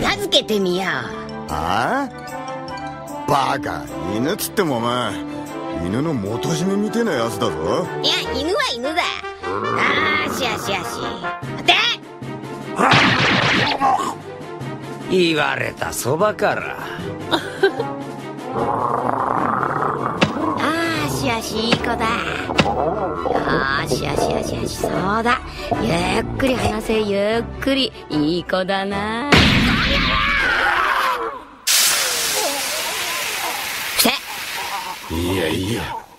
近づけてみよう。ああ？バカ。犬っつってもお前犬の元締めみてえなやつだぞ。いや犬は犬だ。よしよしよし。待て。言われたそばから。よしよしいい子だ。よしよしよしよしそうだ。ゆっくり話せゆっくり。いい子だな来ていやいや